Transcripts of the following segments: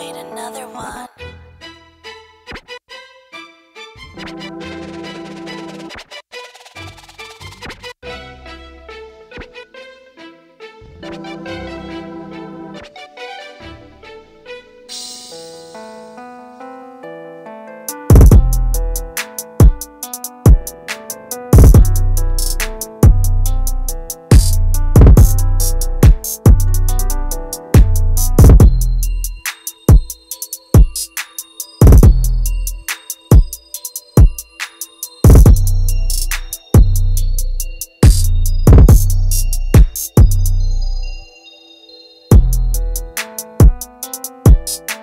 made another one.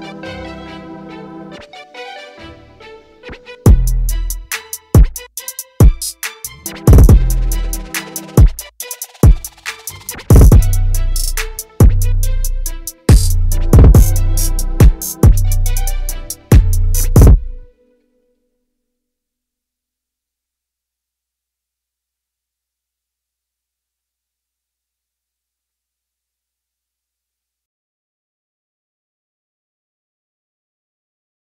Bye.